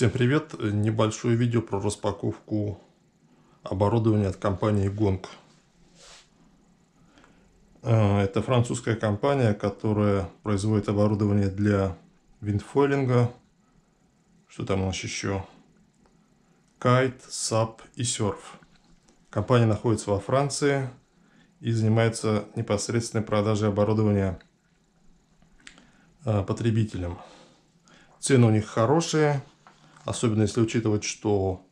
Всем привет! Небольшое видео про распаковку оборудования от компании Gong. А, это французская компания, которая производит оборудование для вингфойлинга. Что там у нас еще? Кайт, SUP и серф. Компания находится во Франции и занимается непосредственной продажей оборудования а, потребителям. Цены у них хорошие, Особенно если учитывать, что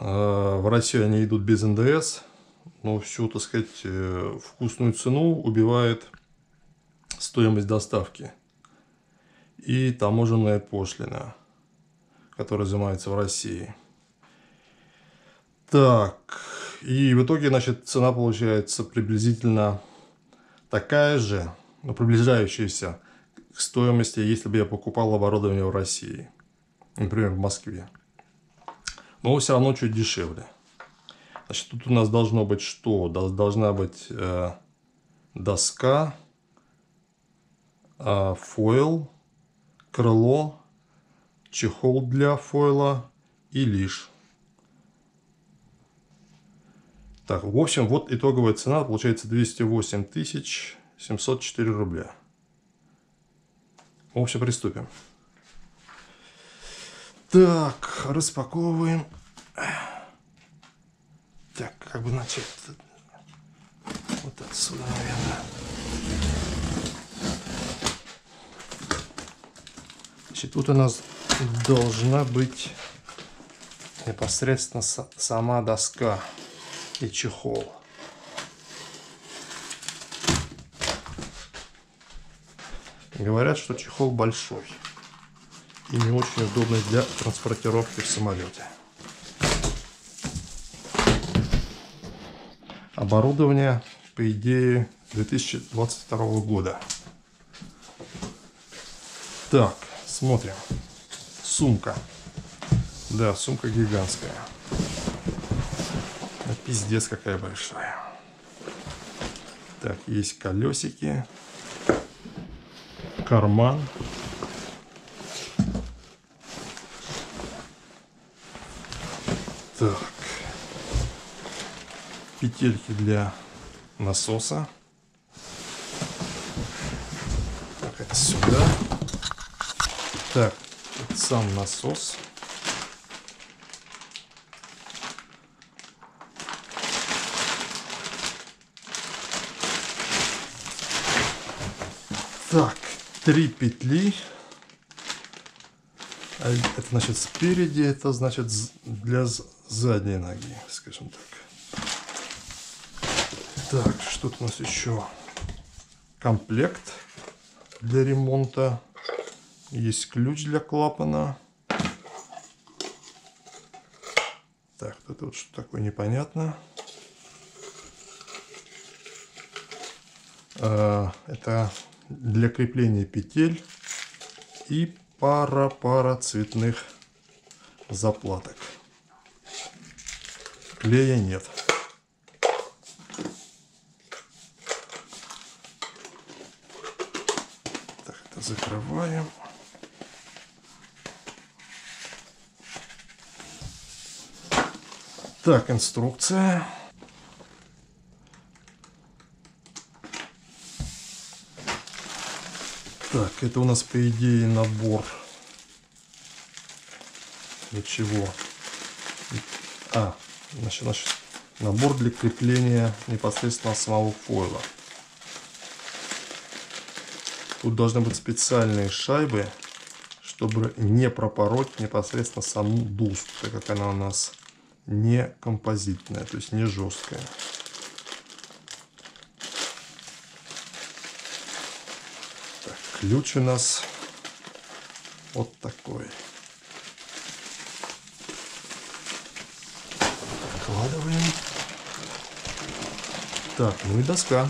э, в России они идут без НДС. Но всю, так сказать, э, вкусную цену убивает стоимость доставки. И таможенная пошлина, которая взимается в России. Так, и в итоге, значит, цена получается приблизительно такая же, но приближающаяся к стоимости, если бы я покупал оборудование в России например, в Москве. Но все равно чуть дешевле. Значит, тут у нас должно быть что? Должна быть э, доска, э, фойл, крыло, чехол для фойла и лишь. Так, в общем, вот итоговая цена получается 208 704 рубля. В общем, приступим. Так, распаковываем. Так, как бы начать? Вот отсюда, наверное. Значит, тут у нас должна быть непосредственно сама доска и чехол. Говорят, что чехол большой и не очень удобный для транспортировки в самолете. Оборудование, по идее, 2022 года. Так, смотрим. Сумка. Да, сумка гигантская. Пиздец какая большая. Так, есть колесики. Карман. Так. Петельки для насоса. Так, это сюда. Так, это сам насос. Так, три петли. Это значит спереди, это значит для задней ноги, скажем так. Так, что тут у нас еще? Комплект для ремонта. Есть ключ для клапана. Так, тут вот что такое непонятно. А, это для крепления петель и пара-пара цветных заплаток. Клея нет. Так, это закрываем. Так, инструкция. Так, это у нас по идее набор для чего? А, Значит, значит, набор для крепления непосредственно самого фойла. Тут должны быть специальные шайбы, чтобы не пропороть непосредственно саму доску, так как она у нас не композитная, то есть не жесткая. Ключ у нас вот такой. Складываем. Так, ну и доска.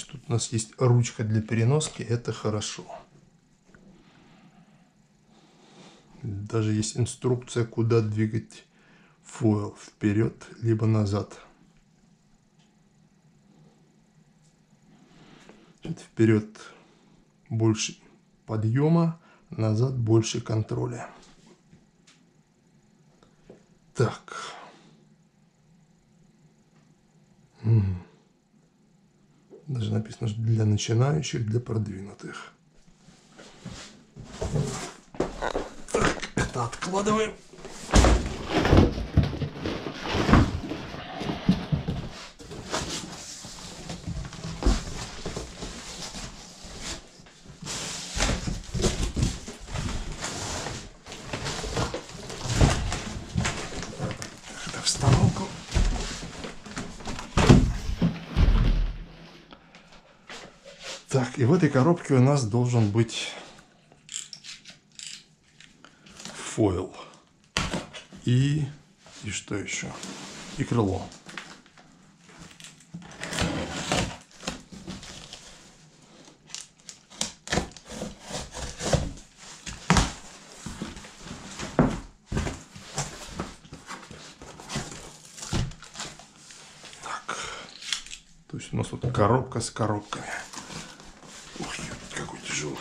Значит, тут у нас есть ручка для переноски, это хорошо. Даже есть инструкция, куда двигать фойл, вперед либо назад. Значит, вперед больше подъема, назад больше контроля. Так. М. Написано, что для начинающих, для продвинутых. Так, это откладываем. Это в сторонку. Так, и в этой коробке у нас должен быть фойл. И, и что еще? И крыло. То есть у нас вот коробка с коробками. Ух, ё, какой тяжелый.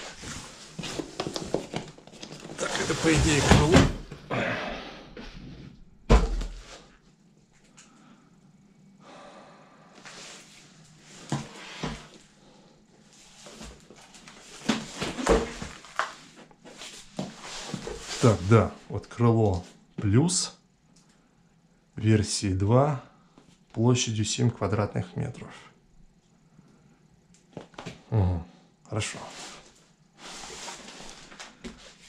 Так, это по идее крыло. Так, да, вот крыло плюс версии 2 площадью 7 квадратных метров. Мгм, Хорошо.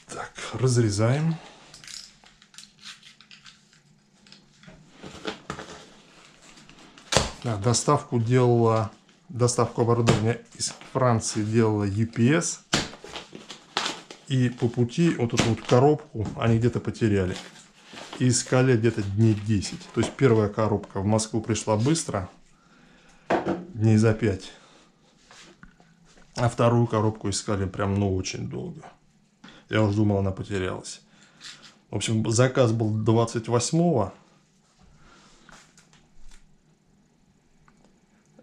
Так, разрезаем. Да, доставку делала, доставку оборудования из Франции делала UPS. И по пути вот эту вот коробку они где-то потеряли. И искали где-то дней 10. То есть первая коробка в Москву пришла быстро, дней за 5. А вторую коробку искали прям, ну, очень долго. Я уже думал, она потерялась. В общем, заказ был 28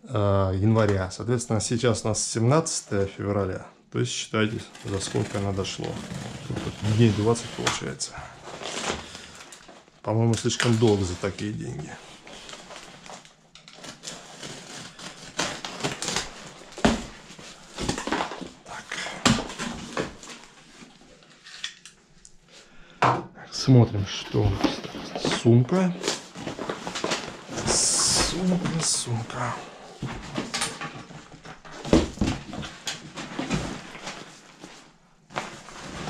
э, января. Соответственно, сейчас у нас 17 февраля. То есть считайте, за сколько она дошло. Дней 20 получается. По-моему, слишком долго за такие деньги. Смотрим, что у нас. Сумка. Сумка, сумка.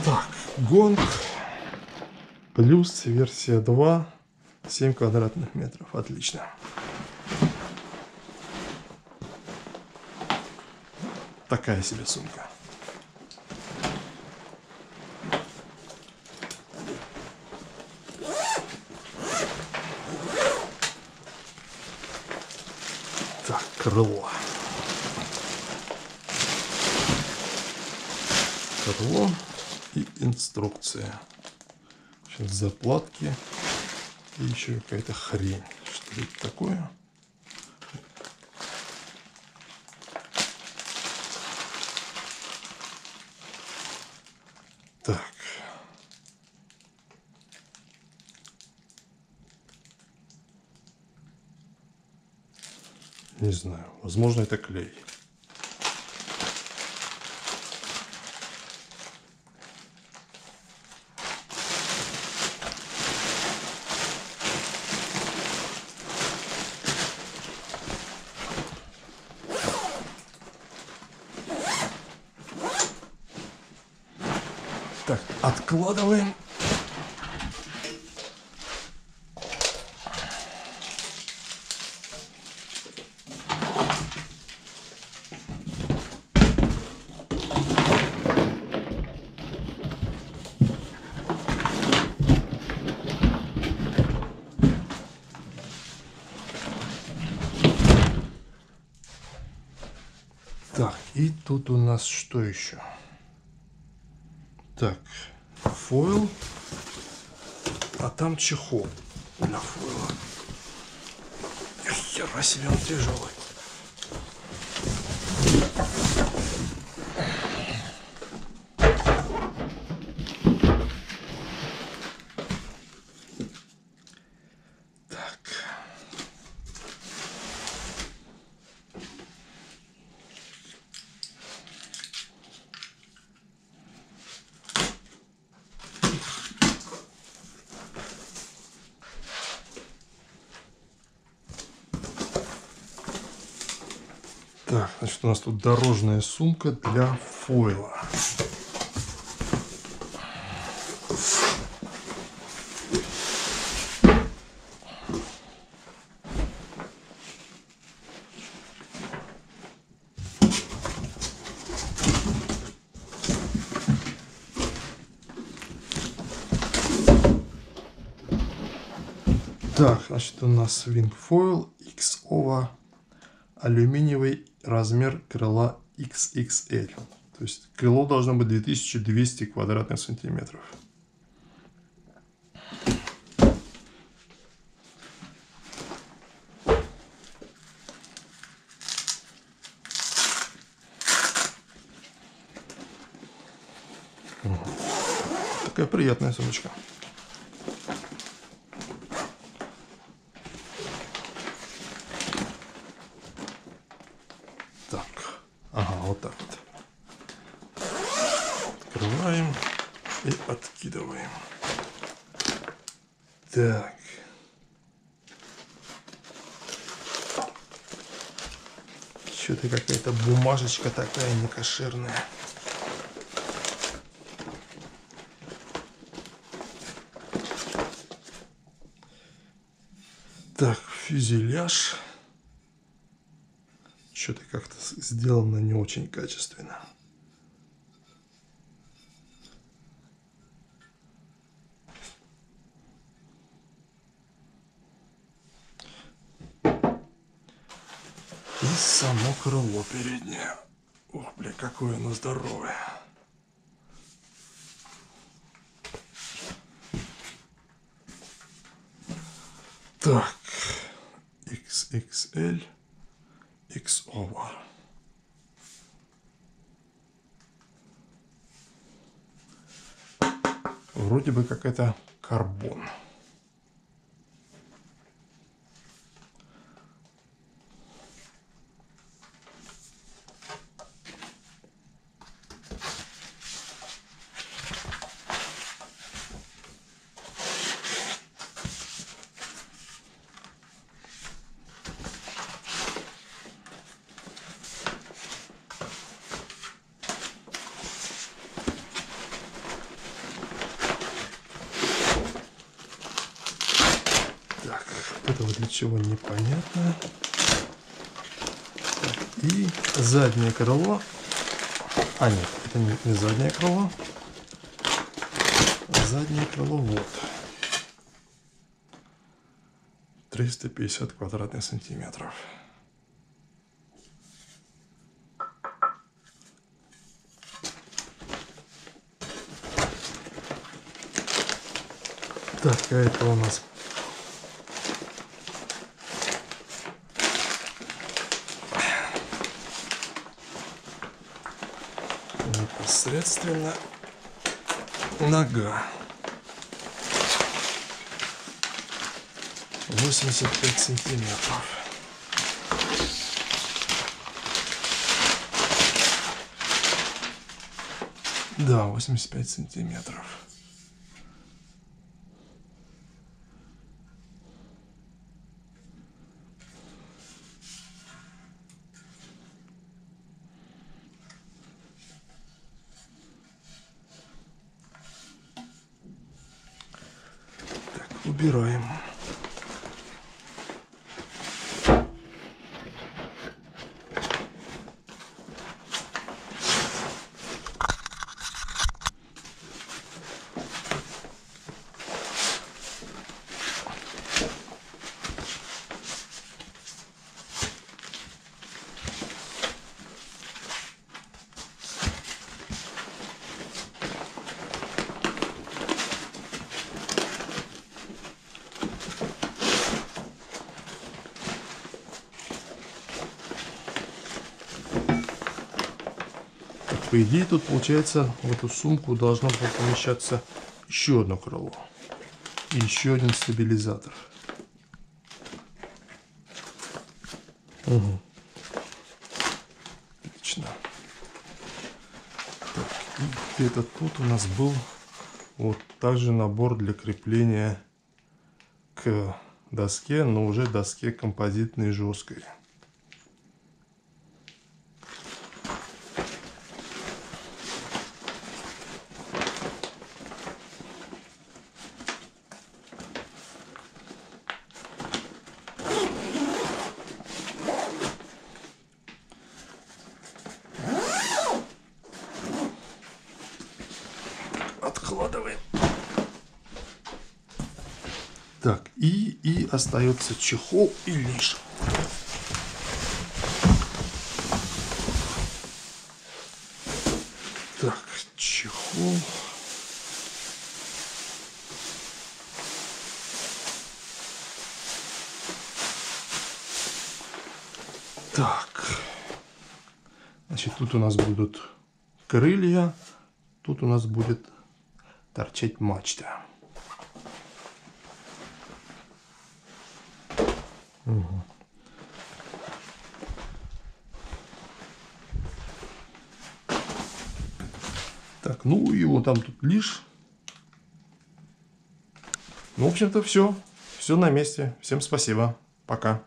Так, гонг. Плюс версия 2. 7 квадратных метров. Отлично. Такая себе сумка. Так, крыло. Крыло и инструкция. Сейчас заплатки и еще какая-то хрень. Что это такое? Не знаю. Возможно, это клей. Так, откладываем. Так, и тут у нас что еще? Так, фойл. А там чехол для фойла. Хера себе он тяжелый. Так, значит, у нас тут дорожная сумка для фойла. Так, значит, у нас Wingfoil XOVA алюминиевый размер крыла XXL. То есть крыло должно быть 2200 квадратных сантиметров. Такая приятная сумочка. Так, ага, вот так вот. Открываем и откидываем. Так. Что-то какая-то бумажечка такая некошерная. Так, фюзеляж. Что-то как-то сделано не очень качественно. Само крыло переднее. Ох, бля, какое оно здоровое. Так, XXL, XOVA. Вроде бы как это карбон. Так, этого для чего непонятно. И заднее крыло. А, нет, это не, не заднее крыло. Заднее крыло вот. 350 квадратных сантиметров. Так, а это у нас непосредственно нога. 85 сантиметров. Да, 85 сантиметров. Убираем. По идее, тут получается в эту сумку должно помещаться еще одно крыло. И еще один стабилизатор. Угу. Отлично. Где-то тут у нас был вот также набор для крепления к доске, но уже доске композитной жесткой. откладываем. Так, и, и остается чехол и лишь. Так, чехол. Так. Значит, тут у нас будут крылья. Тут у нас будет торчать мачта. Угу. Так, ну его там тут лишь. Ну, в общем-то, все. Все на месте. Всем спасибо. Пока.